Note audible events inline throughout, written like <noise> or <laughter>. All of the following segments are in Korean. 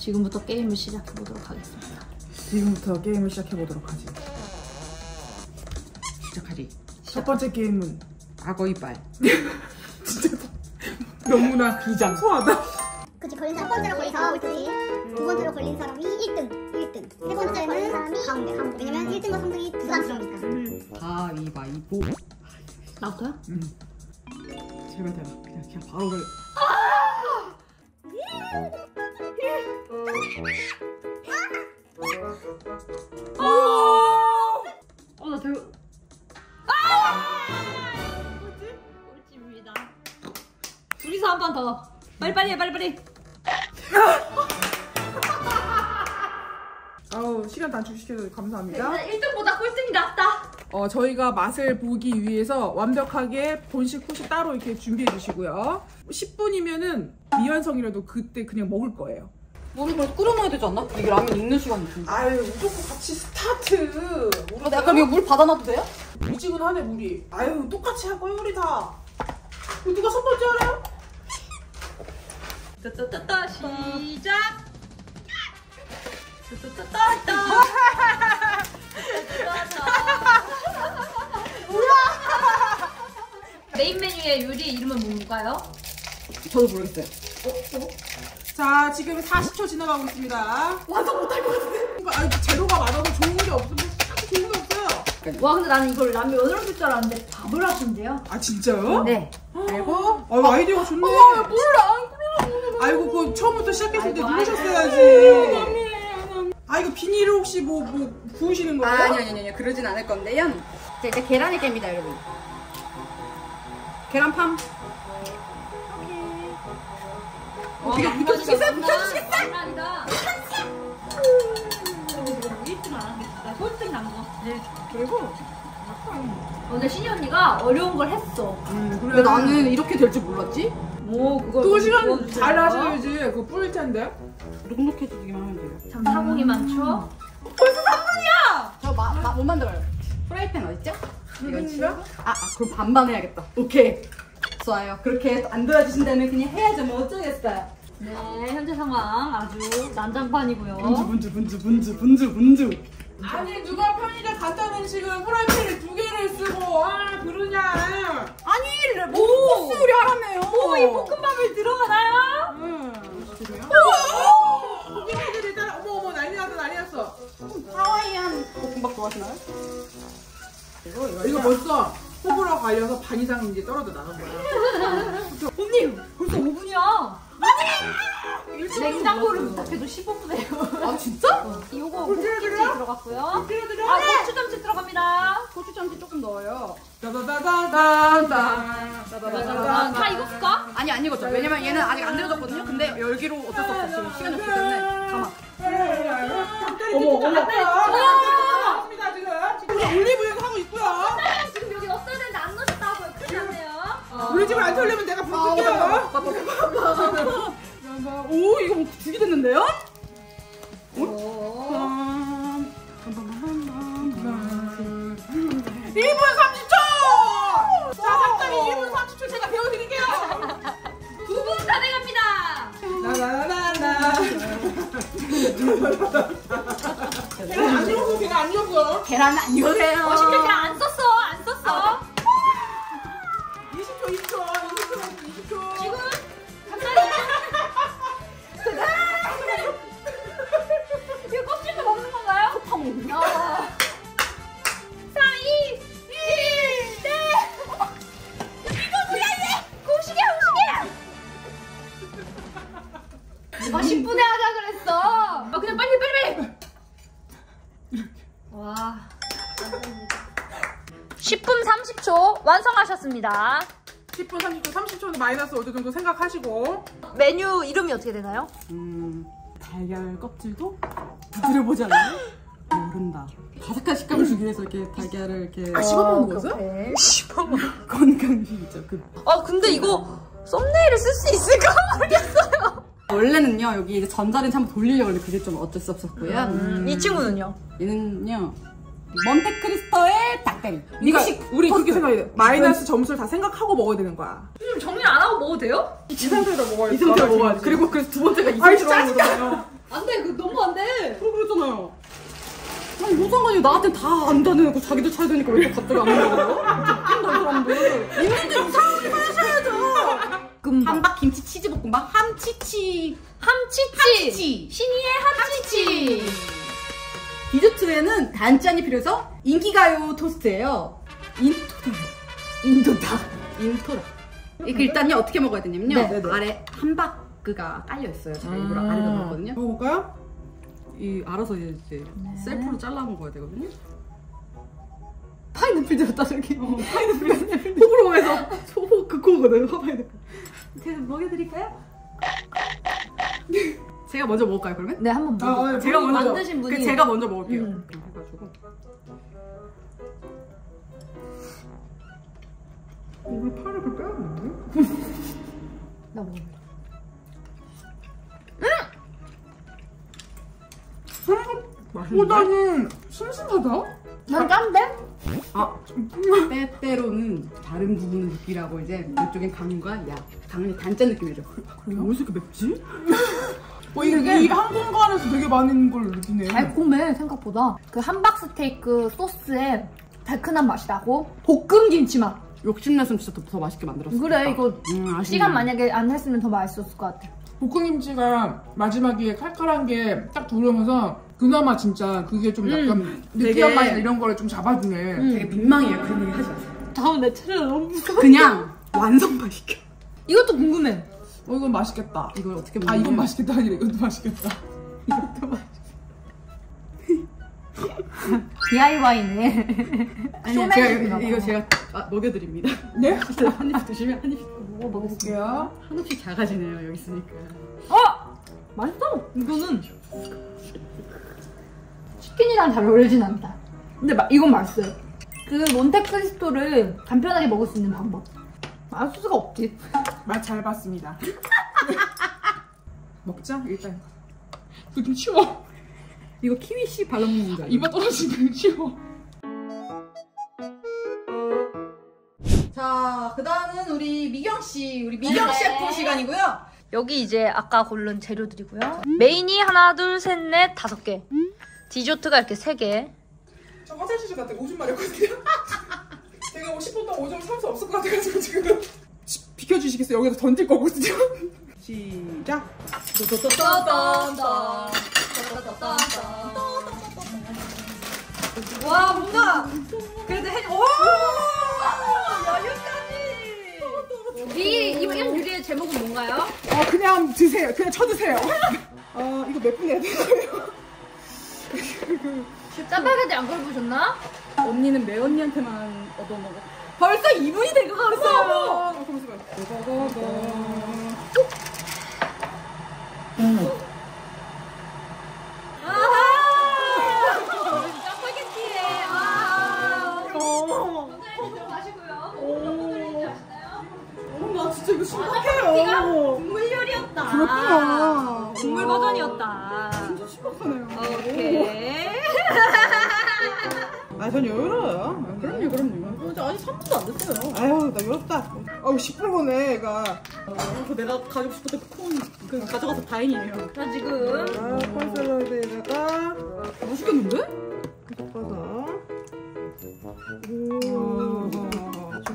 지금부터 게임을 시작해 보도록 하겠습니다. 지금부터 게임을 시작해 보도록 하지. 시작하지. 첫 번째 게임은 악어 이빨. <laughs> 너무나 비장 소하다. 그치 걸린 사람 첫 번째로 걸린 꼴등 두 번째로 걸린 사람이 1등 1등 세 번째로 걸린 사람이 가운데 가운데 왜냐면 1등과 3등이 부담스러우니까 음. 가위바위보. 나부터요? 제발 대박. 그냥 그냥 바로 걸. 어, 나 되게. 아! 꼴찌입니다. 둘이서 한 번 더. 빨리 빨리 해, 빨리 빨리. <laughs> 아우 시간 단축시켜줘서 감사합니다. 1등보다 꼴등이 낫다. 어, 저희가 맛을 보기 위해서 완벽하게 본식 후식 따로 이렇게 준비해 주시고요. 10분이면은 미완성이라도 그때 그냥 먹을 거예요. 우리 벌써 끓여놔야 되지 않나? 이게 라면 익는 시간이 있으니까. 아유 무조건 같이 스타트. 우리 아, 약간 이거 물 받아놔도 돼요? 미지근 하네 물이. 아유 똑같이 할 거예요 우리 다. 이거 누가 첫 번째 알아요? 따따따따 시작. 따따따따. <laughs> 메인 메뉴의 요리 이름은 뭔가요? 저도 모르겠어요. 자 지금 40초 지나가고 있습니다. 완성 못할 것 같은데. 아니, 재료가 많아서 좋은 게 없으면 참 좋은 게 없어요. 와 근데 나는 이걸 라면 여덟 개줄 알았는데 밥을 하신대요. 아 진짜요? 네. 알고? 아유 아이디어가 좋네. 몰라. 아이고 그 처음부터 시작했을 때 누르셨어야지. 아 이거 비닐을 혹시 뭐뭐 부으시는 거예요? 아니 아니 아니 그러진 않을 건데요. 자 이제 계란을 깹니다 여러분. 계란팜. 어, 이거 붙여주시겠어요? 붙여주시겠어요? 장난이다. 1등 안 하는 게 진짜 꼴등 난 거. 네. 그리고 어, 근데 신이 언니가 어려운 걸 했어. 음, 그래. 왜 나는 이렇게 될 줄 몰랐지? 뭐 그걸 그거 시간 구워주세요. 잘 하셔야지 그거 뿌릴 텐데. 눅눅해지기만 하면 돼요. 참 사공이 많죠. 저못 못 만들어요. 프라이팬 어딨죠? 이거 음, 있죠? 아, 아 그럼 반반 해야겠다. 오케이. 좋아요. 그렇게 안 도와주신다면 그냥 해야죠. 뭐 어쩌겠어요. 네, 현재 상황 아주 난장판이고요. 분주 분주 분주 분주 분주 분주. 아니 누가 편의점 간단 음식을 프라이팬에 두 개를 쓰고 아 그러냐. 아니 뭐 코스 요리 하라며요. 오, 이 볶음밥을 들어가나요? 응. 그래요? 고객님들 일단 어머 어머 난리 났어 난리 났어. 하와이안 볶음밥 좋아하시나요? 이거 이거 이거 벌써 호불호 갈려서 반 이상 이제 떨어져 나간 거야. <laughs> 언니, 벌써 5분이야. 냉장고를 부탁해도 15분이에요. 아 진짜? 요거 불 김치 들어요? 들어갔고요. 들어 들어. 아, 고추장치 들어갑니다. 고추장치 조금 넣어요. 따다다다다다. 자, 따다다다다. 익었을까? 아니 안 익었죠. 왜냐면 얘는 아직 안 데워졌거든요. 근데 열기로 어쩔 수 없어. 지금 시간이 없기 때문에 가만. 어머 어머. 걔는 안 익었어, 걔는 안 익었어. 계란 안 익어요. 완성하셨습니다 10분, 30초, 30초는 마이너스 어느 정도 생각하시고. 메뉴 이름이 어떻게 되나요? 음 달걀 껍질도 부드려 보지 않아요? 모른다. 바삭한 식감을 주기 위해서 이렇게 달걀을 이렇게 아, 씹어먹는 거였어요? <laughs> 건강식이죠. 그 아 근데 이거 썸네일에 쓸수 있을까 <laughs> 모르겠어요. 원래는요 여기 전자레인지 한번 돌리려고 했는데 그게 좀 어쩔 수 없었고요. 음. 이 친구는요? 얘는요 몬테크리스토의 닭다리. 그러니까 미국식 우리 그렇게. 생각해야 돼. 마이너스 점수를 다 생각하고 먹어야 되는 거야. 좀 정리 안 하고 먹어도 돼요? 이 상태로 먹어야 돼. 이 상태로 먹어야지. 그리고 그래서 두 번째가 이 아이, 상태로 하는. 거잖아요. 안 돼 그 너무 안 돼 그러 그랬잖아요. 아니 뭐 상관이야 나한테 다 안다는 고 자기도 차야 되니까 왜 이렇게 갑자기 안 먹어요? 웃긴다 이 사람들. 이분들 이상하게 하셔야죠. 함박 김치 치즈 볶음밥 함치치 함치치 함치치. 신이의 함치치 디저트에는 단짠이 필요해서 인기가요 토스트예요. 인토다. 인도다. 인토다. 이거 일단요 어떻게 먹어야 되냐면요. 네, 네, 네. 아래 함박그가 깔려 있어요. 제가 일부러 음. 아래다 넣었거든요. 먹어볼까요? 이 알아서 이제 네. 셀프로 잘라 먹어야 되거든요. 파인애플 들었다 저기 호불호에서 소호 극호거든요. 파인애플. 제가 먹여드릴까요? <laughs> 제가 먼저 먹을까요 그러면? 네 한번 아, 먹어 네, 제가 먼저 만드신 분이- 그 제가 먼저 먹을게요. 음. 해가지고 우리 파를 빼야 되는데? <laughs> 나 먹어 생각보다는 슴슴하다? 난 짠데? 아 때때로는 다른 부분을 느끼라고 이제 이쪽엔 강과 약 당연히 단짠 느낌이죠. 그래요? 왜 이렇게 맵지? <laughs> 어, 이게 이한 공간에서 되게 많은 걸 느끼네. 달콤해 생각보다 그 함박 스테이크 소스에 달큰한 맛이 나고 볶음 김치 맛 욕심냈으면 진짜 더, 더 맛있게 만들었어. 그래 이거 음. 시간 만약에 안 했으면 더 맛있었을 것 같아 볶음김치가 마지막에 칼칼한 게 딱 들어오면서 그나마 진짜 그게 좀 약간 느끼한 되게- 맛이나 이런 거를 좀 잡아주네. 음. 되게 민망해요. 그런 얘기 하지 마세요. 다음 내 차례 너무 무서워 그냥 <laughs> 완성만 시켜. 이것도 궁금해 어, 이건 맛있겠다. 이걸 어떻게 아, 먹냐면 이건 맛있겠다 아니라 이것도 맛있겠다. DIY네 아니 제가 이거. 제가 아, 먹여드립니다. 네? <laughs> 한입 드시면 한입 먹어보겠습니다 볼게요. 한없이 작아지네요 여기 있으니까. 어! 맛있어 이거는 치킨이랑 잘 어울리진 않다 근데 마, 이건 맛있어요 그 몬테크리스토를 간편하게 먹을 수 있는 방법 알 수가 없지 맛 잘 봤습니다. <laughs> 먹자, 일단. 이거 좀 치워. 이거 키위 씨 발라 먹는 줄 알죠? 입에 떨어지는 거 치워. 자, 그 다음은 우리 미경 씨, 우리 미경 네. 셰프 시간이고요. 여기 이제 아까 고른 재료들이고요 메인이 하나 둘 셋 넷 다섯 개 디저트가 이렇게 세 개 저 화장실 좀 갔다 오줌 마렵거든요. <laughs> 제가 50분 동안 오줌 살수 없을 것 같아가지고 지금 시- <laughs> 비켜주시겠어요? 여기서 던질 거거든요. 시작. 와 뭔가 그래도 해 오! 여기까지 이 이번 유리의 제목은 뭔가요? 어 그냥 드세요. 그냥 쳐드세요. 어 이거 몇분 해야 되나요? <laughs> 짜파게티 안 걸어보셨나? 언니는 매 언니한테만 얻어먹어. 벌써 2분이 되고 가셨어요. 어, 잠시만. 짜파게티에. 아 선생님 좀 마시고요. 나 진짜 이거 짜파게티가 국물 요리였다. 그렇구나. 국물 버전이었다. 진짜 심각하네요. 오케이 아, 전 여유로워요. 그럼요, 그럼요. 아직 3분도 안 됐어요. 아유, 나 열었다. 어우, 시끄러워네, 얘가. 그 내가 가지고 싶었던 콘, 그 가져가서 다행이에요. 자 지금 아, 콘 샐러드에다가 맛있겠는데? 섞어서.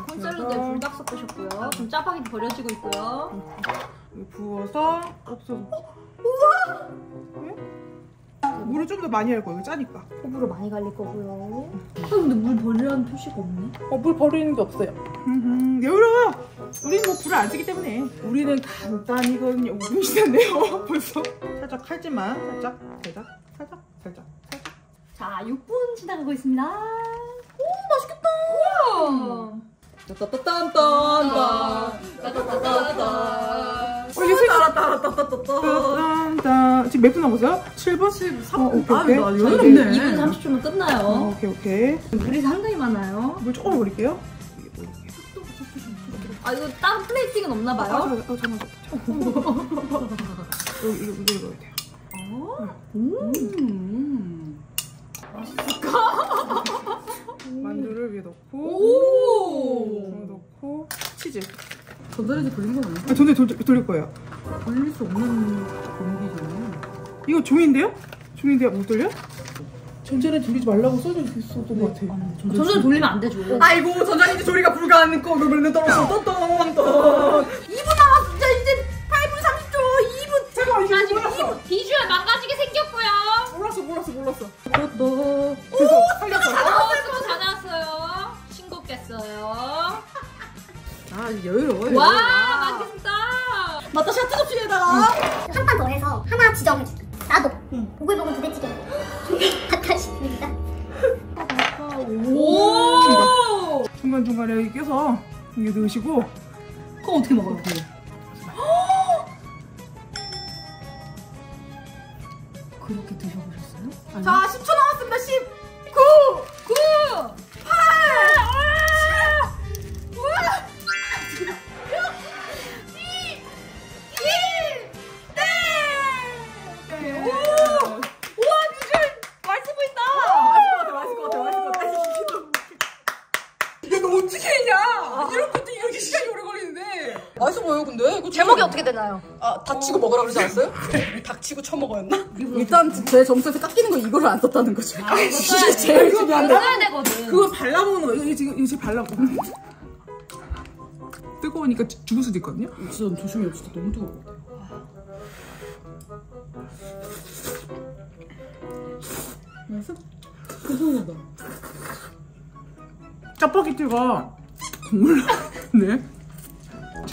콘샐러드에 불닭 섞으셨고요 지금 짜파게티 버려지고 있고요 부어서 옥수수. 물을 좀 더 많이 할 거예요, 짜니까. 호불호 많이 갈릴 거고요 아 근데 물 버리라는 표시가 없네 어, 물 버리는 게 없어요. 음, 여유로워. 우리는 뭐 불을 안 쓰기 때문에. 우리는 간단이거든요. 5분 지났네요, 벌써. 살짝 칼질만. 살짝, 살짝, 살짝, 살짝, 살짝. 자 6분 지나가고 있습니다 오 맛있겠다 우와 따따따딴딴. 어, 이게 세딴 딴. 지금 몇 분 남았어요? 7분? 7분, 3분. 어, 오케이, 오케이. 아, 자, 이제- 없네. 2분 30초면 어, 끝나요 오케이, 오케이. 물이 상당히 많아요 물 조금 버릴게요. 아 이거 다른 플레이팅은 없나 아, 봐요 잠깐만, 어, 잠깐만. 이거, 이거, 이거 넣어야 돼요. 음. 만두를 위에 넣고. 넣고. 치즈. 전자레인지 돌린 건 아니야? 아, 돌, 돌릴 거예요. 돌릴 수 없는 공기잖아요. 이거 종인데요? 종인데 못 돌려? 전자레인 돌리지 말라고 써져 있었던 것 같아. 전선 돌리면 안 되죠. 아이고 전자레인지 조리가 불가하는 거 그러면 떨어져 떴던 떴 2분 남았어 진짜 이제 8분 30초 2분 잠깐만 이거 나 지금 몰랐어. 비- 비주얼 망가지게 생겼고요. 몰랐어 몰랐어 몰랐어. 떴 그래서 살렸어. 어, 수고 다 나왔어요. 신고 깼어요. 아 여유로워 와. 맞다 샤트 접시에다가 한판 더 해서 하나 지정해줄게. 나도. 보글보글 부대찌개. 아까십니다. 오! 중간 중간에 여기 껴서 여기 넣으시고 그럼 어떻게 먹어요? <gasps> 그렇게 드셔보셨어요? 자 10초 남았습니다 10 보여요 근데 이거 제목이 어떻게 되나요? 아 닥치고 먹으라 그러지 않았어요? <laughs> 닥치고 쳐먹어였나? 일단 제 점수에서 깎이는 건 이거를 안 썼다는 거죠 이게 제일 중요한데 써야 되거든. 그거 발라보는 거. 이거 지금 이거 지금 발라보. 뜨거우니까 죽- 죽을 수도 있거든요. 진짜 조심해요 진짜 너무 같아 맛있어? 괜찮다 짜파게티가 국물 <laughs> 네.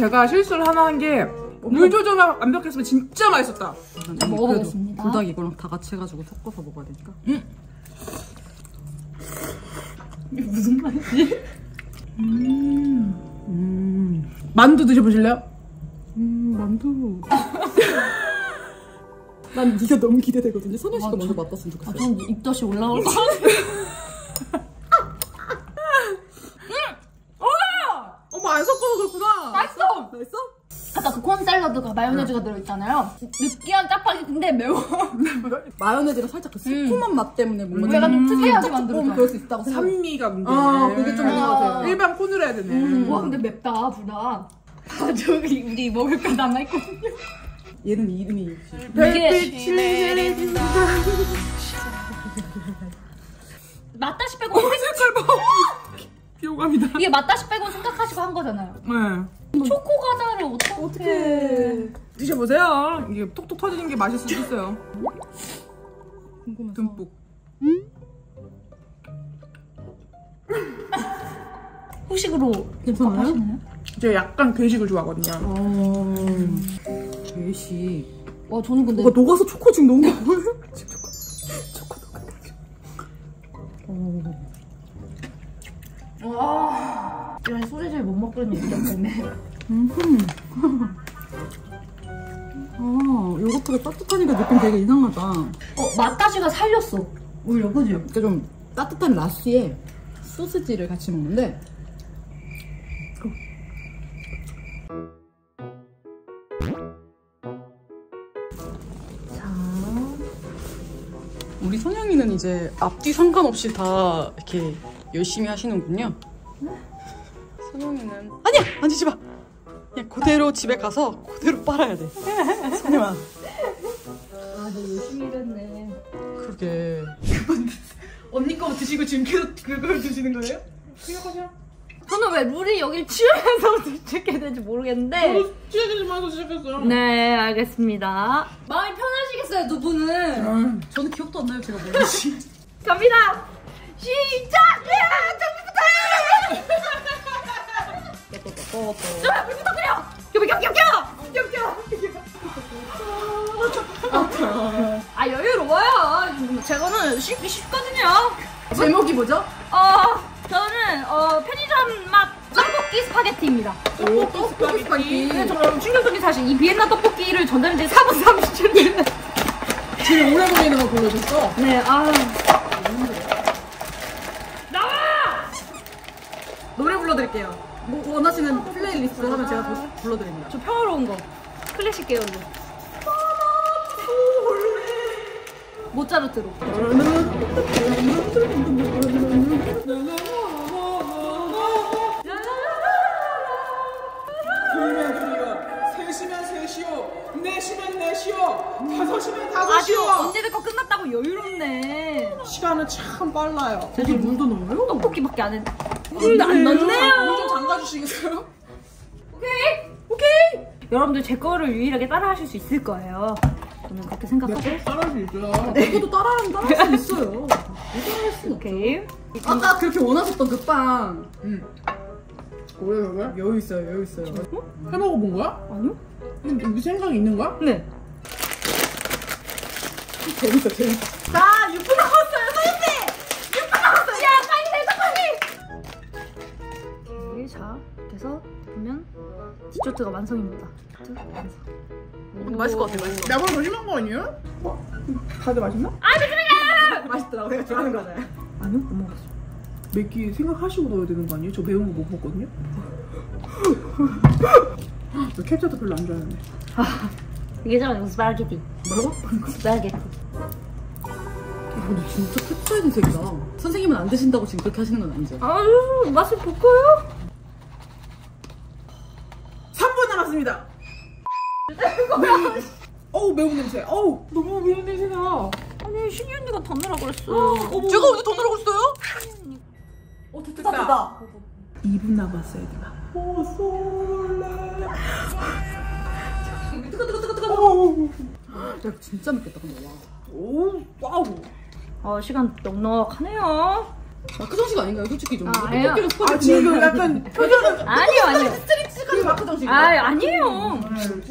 제가 실수를 하나 한 게 물 조절만 완벽했으면 진짜 맛있었다. 먹어보겠습니다. 불닭 이거랑 다 같이 해가지고 섞어서 먹어야 되니까. 무슨 맛이지? 만두 드셔보실래요? 음 만두. <laughs> 난 네가 너무 기대되거든요. 선현 씨가 먼저 맡았으면 좋겠어요. 전 입덧이 올라올 것 <laughs> 안 섞어서 그렇구나. 맛있어! 맛있어? 아까 그 콘 샐러드가 마요네즈가 들어있잖아요. 느끼한 짜파게티인데 매워. <laughs> 마요네즈가 살짝 그 새콤한 맛 때문에 뭔가 약간 좀 특이하게 조금 만들었다. 그럴 수 있다고 생각 산미가 문제네. 아 그게 좀 있는 것 같아요 일반 콘으로 해야 되네. 와 근데 맵다 불닭. 아 저기 우리 먹을 거 남아있거든요. 얘는 이름이 이게 맞다시 빼고 색깔 봐. <laughs> 비호감이다. 이게 맞다시 빼고 생각하시고 한 거잖아요. 네. 초코 과자를 어떻게? 드셔보세요. 이게 톡톡 터지는 게 맛있을 수 있어요. 궁금해서 듬뿍. <laughs> 후식으로 괜찮아요? 하시나요? 제가 약간 괴식을 좋아하거든요. 어... 제시 와 저는 근데 뭐가 녹아서 초코 지금 너무 보여요? <laughs> 지금 초코 초코 녹아가지고 어... 이런 소세지를 못 먹거든요 이것 때문에. 아 <laughs> 요거트가 따뜻하니까 느낌 되게 이상하다 어 맞다시가 살렸어. 오히려 그죠? 그러니까 좀 따뜻한 라시에 소스지를 같이 먹는데 우리 선영이는 이제 앞뒤 상관없이 다 이렇게 열심히 하시는군요. 선영이는 아니야 만지지 마. 그대로 집에 가서 그대로 빨아야 돼. 선영아. 아저 열심히 일했네. 그러게. 언니 거 드시고 지금 계속 그걸 드시는 거예요? 생각하세요. 저는 왜 룰이 여길 치우면서 <laughs> 들게 될지 모르겠는데. 취하지 마서 시작했어요. 네, 알겠습니다. 마음이 편하시겠어요, 두 분은? 저는 기억도 안 나요 제가 뭐지. 갑니다! 시작! 야! 저기부터 해! 자, 물부터 끓여! 겹겨, 겹겨, 겹겨! 겹겨! 아, 여유로워요. 제거는 쉽, 쉽거든요. 제목이 뭐죠? 어, 저는, 어, 편의점 맛 떡볶이 스파게티입니다. 오, 떡볶이 스파게티. 근데 정말 충격적인 사실, 이 비엔나 떡볶이를 전자레인 지 4분 30초 제일 오래 걸리는 거 골라줬어. 네, 아 노래 불러드릴게요. 뭐 원하시는 플레이리스트 하면 제가 더 불러드립니다. 저 평화로운 거. 클래식 계열로. 모차르트로. 불면 불이여 셋이면 셋이요 넷 4시면 4시요 5시면 아주 5시요 언니들 거 끝났다고 여유롭네. 시간은 참 빨라요 저 지금 물도 넣어요? 떡볶이밖에 안 했는데. 물도 안 넣네요. 잠가주시겠어요? <laughs> 오케이. 오케이. 여러분들 제 거를 유일하게 따라하실 수 있을 거예요. 저는 그렇게 생각하고. 따라할 수 있어요 <laughs> 저도 따라하면 따라할 수 있어요. 따라할 수 오케이. 아까 그렇게 원하셨던 그 빵. 응 왜, 왜, 왜? 여유 있어요, 여유 있어요. 해먹어본 거야? 아니요? 근데 우리 생각이 있는 거야? 네. <laughs> 재밌어, 재밌어. 자, 디저트가 완성입니다. 디저트 완성. 맛있을 것 같아, 맛있어. 나보다 더 심한 거 아니에요? 어? 다들 맛있나? <laughs> 맛있더라고, 내가 좋아하는 거잖아요. 아니요, 못 먹었어요. 맵기 생각하시고 넣어야 되는 거 아니에요? 저 매운 거 못 먹거든요? <laughs> 저 캡처도 별로 안 좋아하는데 이게 좀 스파게티. 뭐라고? 스파게티. 근데 진짜 캡사이신 색이다. 선생님은 안 드신다고 지금 그렇게 하시는 건 아니죠? 아유, 맛을 볼까요? 3분 남았습니다 <laughs> 어우 매운 냄새 어우 너무 매운 냄새나 아니, 신이 언니가 더 넣으라 그랬어. 제가 언제 더 넣으라고 했어요? 어, 됐다, 됐다. 2분 남았어요 얘들아 O sole 뜨거, 뜨거, 뜨거, 뜨거. 오, 야, 진짜 맵겠다, 근데 와. 오 wow 어, 시간 넉넉하네요. 마크 정식 아닌가요, 솔직히 좀. 아, 스파게티 아 지금 약간 표정은 아니요, 아니요. 스트링치즈까지 마크 정식. 아, 아니에요.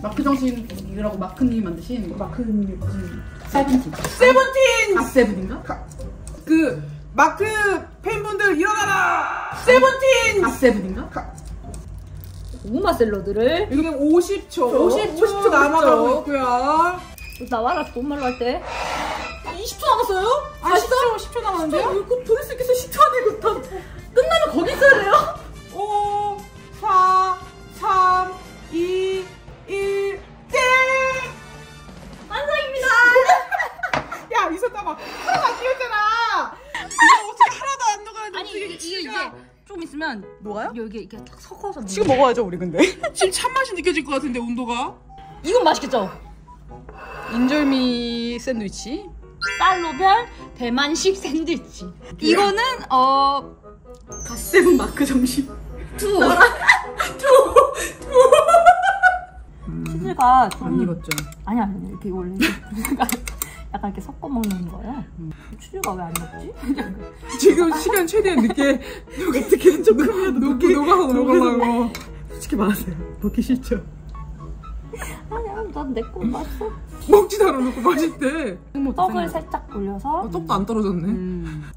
마크 정식이라고 마크님 만드신 마크님. 세븐틴. 세븐틴! 아, 세븐인가? 그 마크 팬분들 일어나라! 세븐틴! 아, 세븐인가? 고구마 샐러드를 지금 50초. 50초, 50초 남아가고 있고요. 나와라 좋은 말로 할 때. 20초 남았어요? 아 10초 10초 남았는데요? 이거 돌릴 수 있겠어? 10초 안에 이거 다 끝나면 거기 있어야 돼요? 5 4 3 2 1 땡! 완성입니다. <laughs> 야 이손 따봐 하나도 안 끼웠잖아 이거 어떻게 하나도 안 녹아야 돼 아니 이게 이게 이게 좀 있으면 녹아요? 여기 이렇게 딱 섞어서 지금 먹어야죠, 우리 근데. <laughs> 지금 찬맛이 느껴질 것 같은데 온도가 이건 맛있겠죠? 인절미 샌드위치. 쌀로별 대만식 샌드위치. 이거는 어 갓세븐 마크 정식. two. <laughs> 치즈가 좀안 익었죠? 아니 아니 이렇게 원래 치즈가 <laughs> 약간 이렇게 섞어 먹는 거예요. 치즈가 왜안 녹지? 지금 시간 최대한 늦게 어떻게 조금이라도 녹게 녹아서 녹아서 솔직히 말하세요. 먹기 싫죠? 아니야, 난내 거 맛있어. 먹지도 않아놓고 맛있대 떡을 살짝 올려서 떡도 안 떨어졌네 음.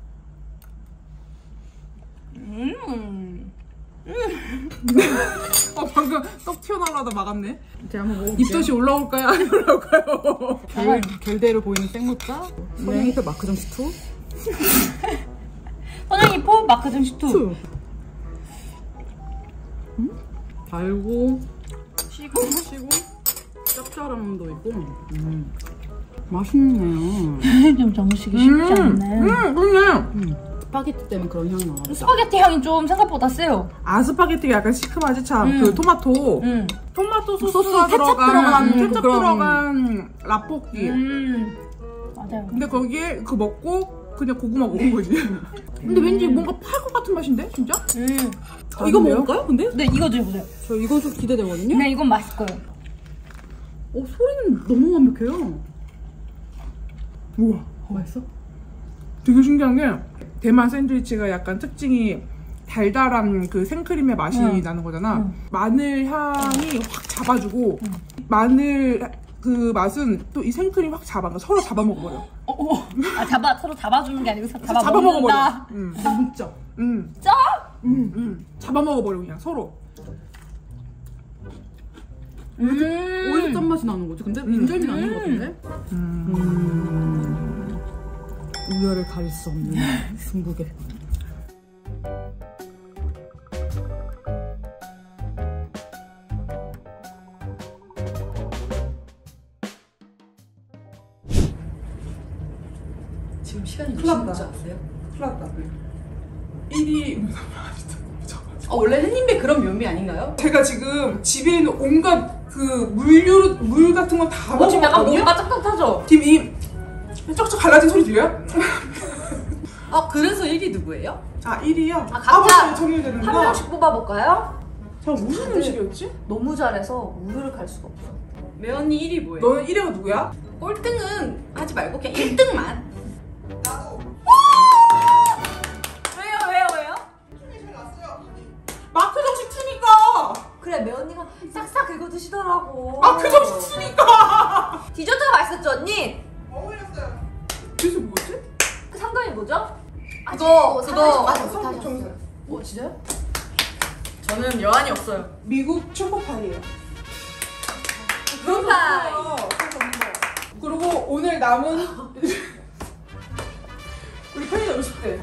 음. <laughs> 아 방금 떡 튀어나오려다 막았네 제가 한번 먹어볼게요. 입덧이 올라올까요? 안 올라올까요? 결, 결대로 보이는 생모짜. 선생님표 마크 정식 2. 선생님표 마크 정식 two. 음? 달고 시고 시고 짭짤함도 있고 음. 맛있네요. <laughs> 좀 정식이 쉽지 않네. 음 그러네 스파게티 때문에 그런 향이 보다. 스파게티 향이 좀 생각보다 세요. 아 스파게티가 약간 시큼하지 참 음. 그 토마토 음. 토마토 소스, 소스가 케첩 들어간 들어간 음, 케첩 그런- 들어간 라볶이 음. 맞아요. 근데 거기에 그 먹고 그냥 고구마 먹은 거지 <laughs> 근데 왠지 뭔가 팔 것 같은 맛인데 진짜? 음. 어, 이거? 먹을까요? 근데? 네, 이거 드셔보세요. 저 이거 좀 기대되거든요. 네, 이건 맛있을 거예요. 어, 소리는 너무 완벽해요. 우와 맛있어? 되게 신기한 게 대만 샌드위치가 약간 특징이 달달한 그 생크림의 맛이 응. 나는 거잖아. 응. 마늘 향이 확 잡아주고 마늘 그 맛은 또 이 생크림 확 잡아 서로 잡아 먹어버려. 어, 어. 아, 잡아, 서로 잡아주는 게 아니고 잡아, 잡아 먹어버려. 먹는다. 응, 진짜. 응, 짜? 응, 응. 잡아 먹어버려 그냥 서로. 음. 오히려 짠맛이 나는 거지. 근데 인절미는 아닌 것 같은데? 음. 우열을 가릴 수 없는 <laughs> 승부계. 지금 시간이 큰일 났다. 몇시지 않으세요? 큰일 났다. 1위 아, 원래 햇님배 그런 면미 아닌가요? 제가 지금 집에 있는 온갖 그 물류 물 같은 거다 어, 지금 약간 먹었거든요. 몸이 바짝바짝하죠? 지금 이 쩍쩍 갈라진 소리 들려요? 아 그래서 1위 누구예요? 아 1위요? 아, 각자 정해되는 한 거. 명씩 뽑아볼까요? 저 무슨 음식이었지? 너무 잘해서 우유를 갈 수가 없어. 매언니 1위 뭐예요? 너는 1위가 누구야? 꼴등은 하지 말고 그냥 1등만 드시더라고. 마크 정식 트니까. 디저트가 맛있었죠 언니? 어울렸어요. 그래서 뭐지? 그 상담이 뭐죠? 그거 그거 아직 성공 못하셨어. 점수. 어 진짜요? 저는 여한이 없어요 미국 초코파이예요. 초코파이. 그리고 오늘 남은 <laughs> 우리 편의점 음식 때.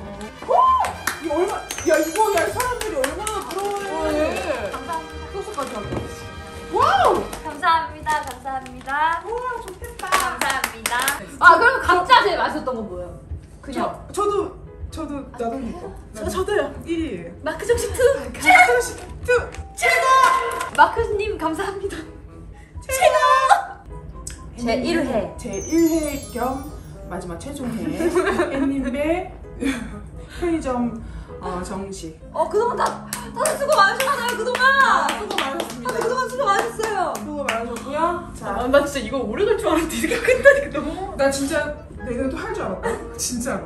이거 얼마? 야 이거 야 사람들이 얼마나 부러워해. 감사합니다. 소스까지 하고. 와우. 감사합니다. 감사합니다. 와 좋겠다. 감사합니다. 아 그럼 각자 제일 맛있었던 건 뭐예요? 그냥 저 저도 저도 나도 이거. 저 저도요. 1위예요. 마크 정식 two. 최고 시트 마크님 감사합니다. 제 1회. 제 1회 겸 마지막 최종회 햇님배 <laughs> <laughs> 편의점 어, 정식. 어 그동안 다 다들 수고 많으셨어요 그동안. 수고 많으셨습니다. 다들 그동안 수고 많으셨어요. 수고 많으셨고요. 자, 아, 나 진짜 이거 오래 갈 줄 알았는데 이렇게 끝나니까 너무 <laughs> 나 진짜 내년도 할줄 알았다. 진짜로.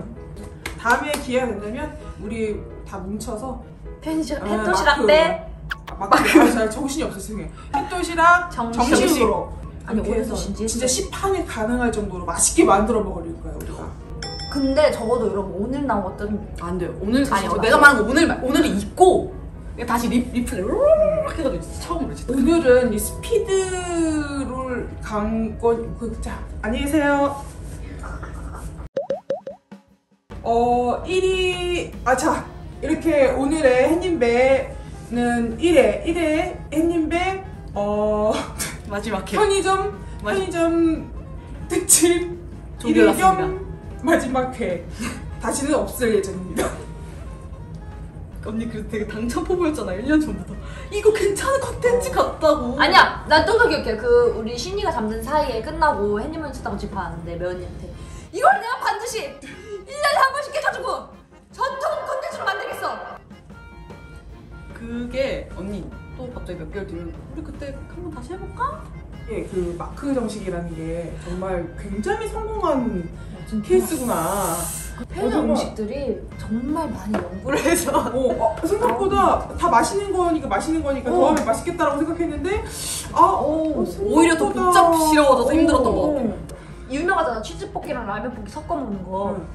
다음에 기회가 된다면 우리 다 뭉쳐서 편의점 아, 햇도시락 마크. 때 아, 막 아, 잘 정신이 없어 죄송해요. 햇도시락 정식. 정식으로 아니 오래도신지 진짜 시판이 가능할 정도로 맛있게 만들어 먹을 거예요 우리가. 근데 적어도 여러분 오늘 나온 것들은 안 돼요 오늘 아니. 내가 말한 거 오늘 잊고 내가 다시 리, 리플레이 롤 해가지고 처음으로 진짜 오늘은 이 스피드를 강권 그자 안녕히 계세요. 어 1위 아자 이렇게 오늘의 햇님배는 1회 1회 햇님배 어 마지막 회 편의점 맞아. 편의점 특집 종료 1회 났습니다. 겸 마지막 회 다시는 없을 예정입니다. 언니 그 되게 당첨포 보였잖아 1년 전부터 이거 괜찮은 컨텐츠 같다고 아니야 난또 기억해 그 우리 신이가 잠든 사이에 끝나고 햇님을 찾다가 집 봤는데 매언니한테 이걸 내가 반드시 1년에 한 번씩 해가지고 전통 컨텐츠로 만들겠어 그게 언니 또 갑자기 몇 개월 뒤면 우리 그때 한번 다시 해볼까? 예, 그 마크 정식이라는 게 정말 굉장히 성공한 진짜. 케이스구나. 해외 정말. 음식들이 정말 많이 연구를 해서 어, 어, 생각보다 다 맛있는 거니까 맛있는 거니까 어. 더하면 맛있겠다라고 생각했는데 아 어, 오히려 더 생각보다- 복잡스러워져서 힘들었던 것 어. 같아 유명하잖아 치즈볶이랑 라면 볶이 섞어 먹는 거 응.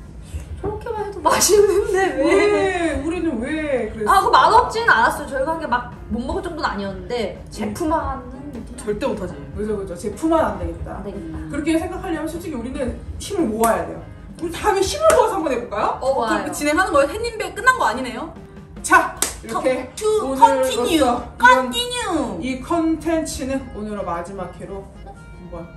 저렇게만 해도 맛있는데 왜? 왜 우리는 왜 그랬어? 아, 그 맛없지는 않았어요. 저희가 한 게 막 못 먹을 정도는 아니었는데 제품화는 느낌 절대 못하지 그죠 그죠 제품만 안 되겠다. 안 되겠다. 그렇게 생각하려면 솔직히 우리는 힘을 모아야 돼요. 우리 다음에 힘을 모아서 한번 해볼까요? 어, 와요. 그렇게 진행하는 거예요? 햇님배 끝난 거 아니네요? 자 이렇게 to continue continue 이 컨텐츠는 오늘의 마지막 회로 한번